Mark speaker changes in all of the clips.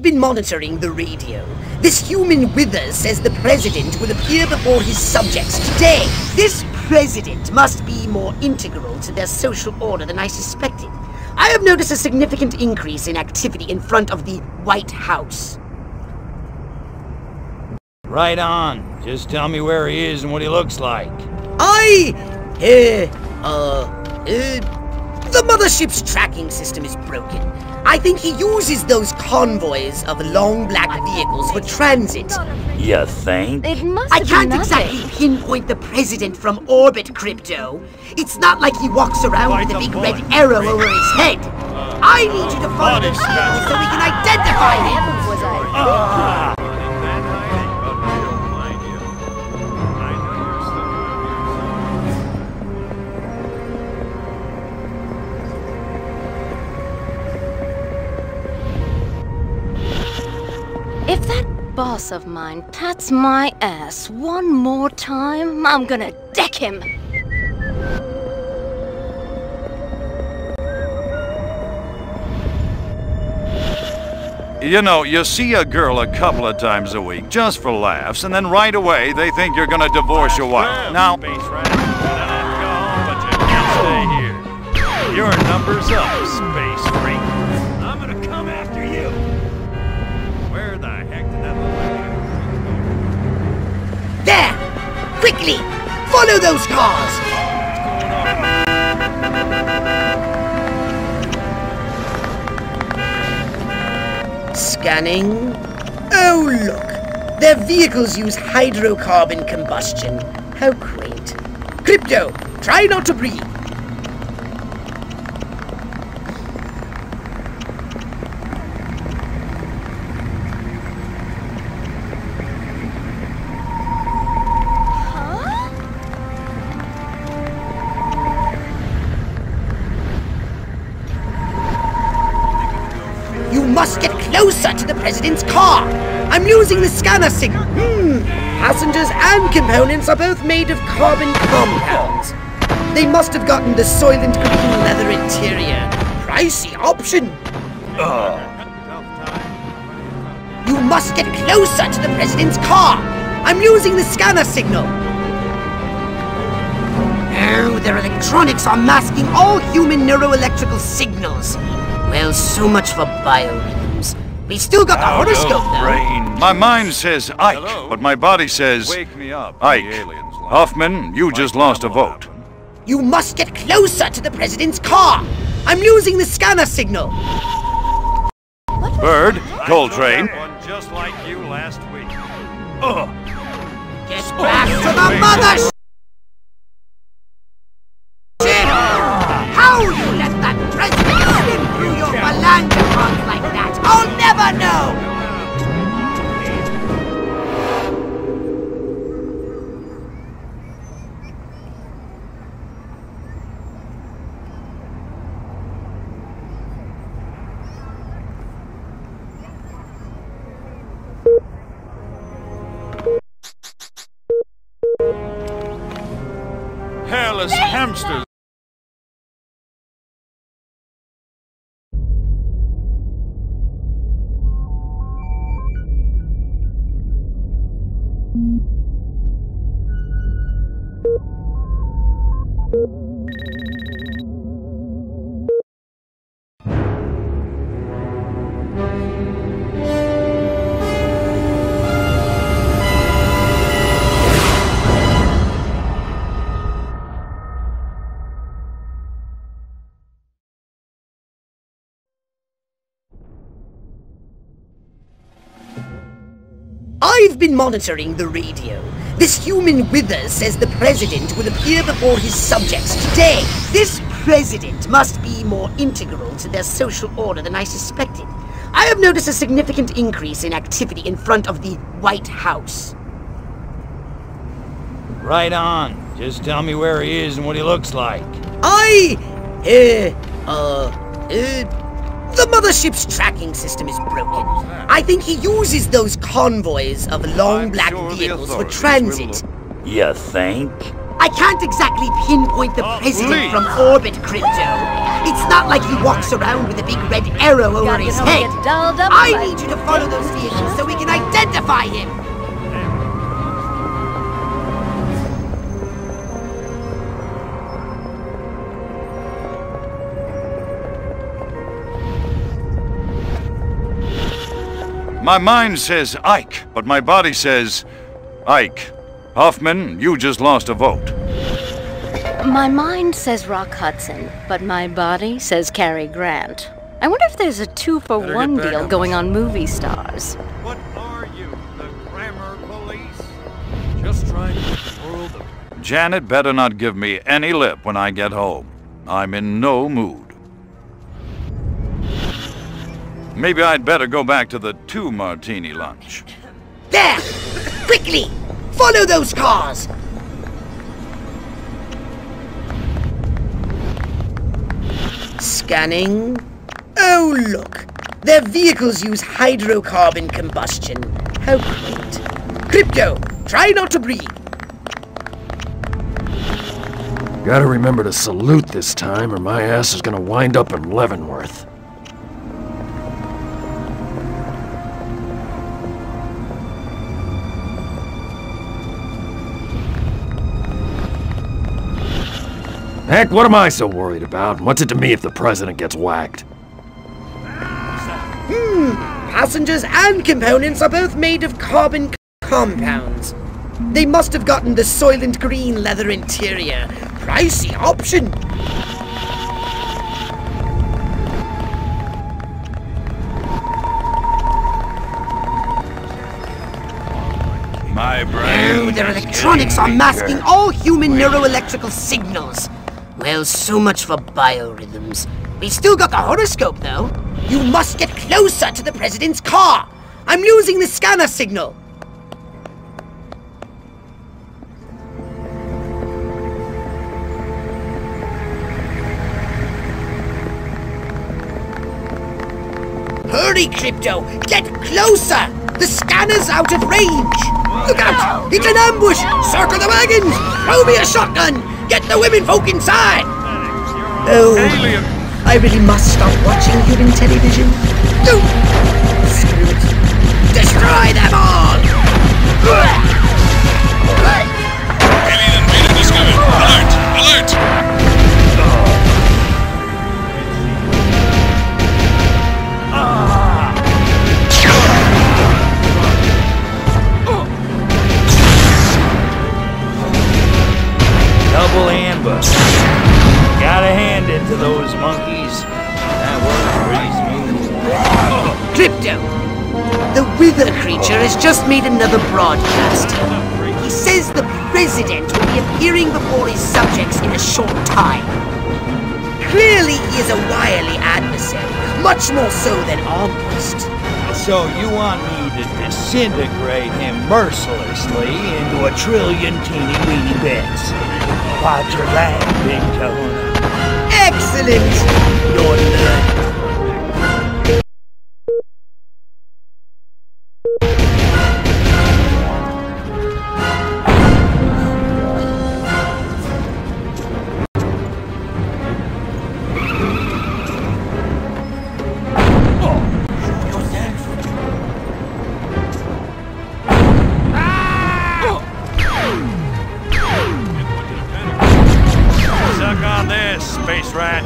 Speaker 1: I've been monitoring the radio. This human Withers says the President will appear before his subjects today. This President must be more integral to their social order than I suspected. I have noticed a significant increase in activity in front of the White House.
Speaker 2: Right on. Just tell me where he is and what he looks like.
Speaker 1: I... Uh... Uh... Uh... The mothership's tracking system is broken. I think he uses those convoys of long black vehicles for transit.
Speaker 2: You think?
Speaker 3: It must
Speaker 1: I can't exactly pinpoint the president from orbit, Crypto. It's not like he walks around with a big red arrow over his head. I need you to follow those signals so we can identify him.
Speaker 3: Boss of mine. Pats my ass. One more time, I'm gonna deck him.
Speaker 4: You know, you see a girl a couple of times a week, just for laughs, and then right away they think you're gonna divorce your wife. Now, Space Rat, you
Speaker 1: Follow those cars! Scanning. Oh, look! Their vehicles use hydrocarbon combustion. How quaint. Crypto, try not to breathe. Closer to the president's car. I'm losing the scanner signal. Hmm. Passengers and components are both made of carbon compounds. They must have gotten the Soylent Green leather interior. Pricey option. You must get closer to the president's car. I'm losing the scanner signal. Oh, their electronics are masking all human neuroelectrical signals. Well, so much for biorhythms. We still got the horoscope, though.
Speaker 4: brain? My mind says Ike,
Speaker 2: Hello?
Speaker 4: but my body says
Speaker 2: Wake me up.
Speaker 4: Ike.
Speaker 2: The.
Speaker 4: Hoffman, you just lost a vote.
Speaker 1: You must get closer to the president's car. I'm losing the scanner signal.
Speaker 4: Bird, Coltrane.
Speaker 2: One just like you last week.
Speaker 1: Get back to the mother never know! Been monitoring the radio. This human Withers says the president will appear before his subjects today. This president must be more integral to their social order than I suspected. I have noticed a significant increase in activity in front of the White House.
Speaker 2: Right on. Just tell me where he is and what he looks like.
Speaker 1: I... Uh... Uh... Uh... The mothership's tracking system is broken. Ah. I think he uses those convoys of long
Speaker 4: I'm
Speaker 1: black
Speaker 4: sure
Speaker 1: vehicles for transit.
Speaker 2: You think?
Speaker 1: I can't exactly pinpoint the
Speaker 4: Oh,
Speaker 1: president
Speaker 4: please.
Speaker 1: from orbit, Crypto. It's not like he walks around with a big red arrow over his
Speaker 3: get home and
Speaker 1: head.
Speaker 3: get dolled up
Speaker 1: I need you to follow those vehicles so we can identify him.
Speaker 4: My mind says Ike, but my body says Ike. Hoffman, you just lost a vote.
Speaker 3: My mind says Rock Hudson, but my body says Cary Grant. I wonder if there's a two for
Speaker 4: Better
Speaker 3: one deal going on movie stars.
Speaker 4: What are you, the grammar police? Just trying to make the world a... Janet better not give me any lip when I get home. I'm in no mood. Maybe I'd better go back to the two martini lunch.
Speaker 1: There! Quickly! Follow those cars! Scanning. Oh, look. Their vehicles use hydrocarbon combustion. How quaint. Crypto, try not to breathe.
Speaker 5: Gotta remember to salute this time, or my ass is gonna wind up in Leavenworth. Heck, what am I so worried about? What's it to me if the president gets whacked?
Speaker 1: Hmm, passengers and components are both made of carbon compounds. They must have gotten the Soylent Green leather interior. Pricey option.
Speaker 4: My brain.
Speaker 1: Oh, their electronics are masking all human neuroelectrical signals. Well, so much for biorhythms. We still got the horoscope, though. You must get closer to the president's car. I'm losing the scanner signal. Hurry, Crypto! Get closer! The scanner's out of range! Look out! It's an ambush! Circle the wagons! Throw me a shotgun! Get the women folk inside! Oh,
Speaker 4: Alien.
Speaker 1: I really must stop watching human television. No! Screw it. Destroy them all!
Speaker 6: Alien invaded discovered. Alert! Alert!
Speaker 1: Made another broadcast. He says the president will be appearing before his subjects in a short time. Clearly, he is a wily adversary, much more so than Armbrust.
Speaker 2: So you want me to disintegrate him mercilessly into a trillion teeny weeny bits? Watch your land, big toe.
Speaker 1: Excellent! Your nerd.
Speaker 4: This, space rat.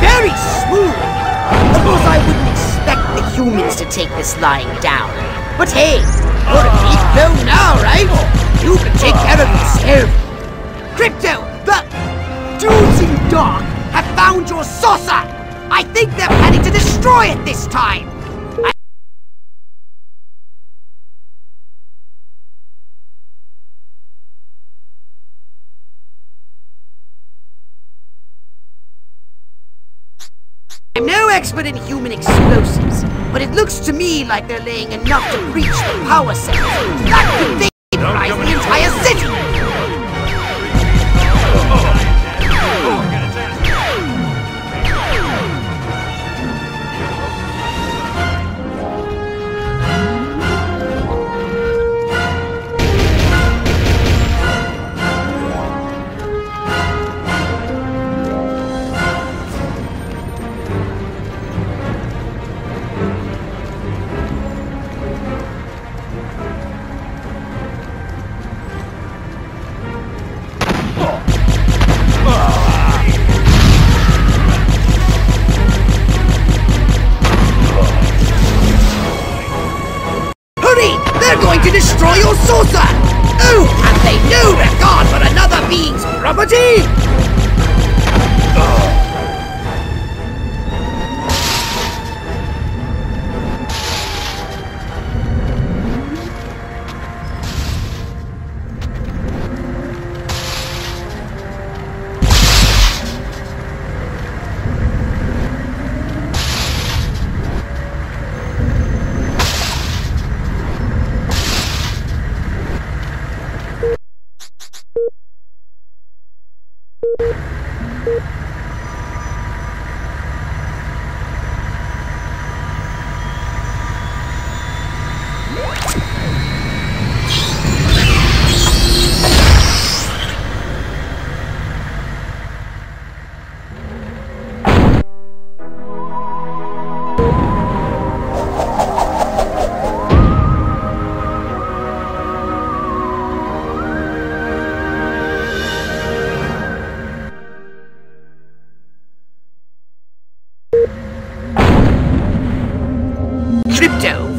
Speaker 1: Very smooth! Of course, I wouldn't expect the humans to take this lying down. But hey, this time! I'm no expert in human explosives, but it looks to me like they're laying enough to breach the power cells. That could vaporize the entire city! going to destroy your saucer! Oh, have they no regard for another being's property? Oh. Crypto,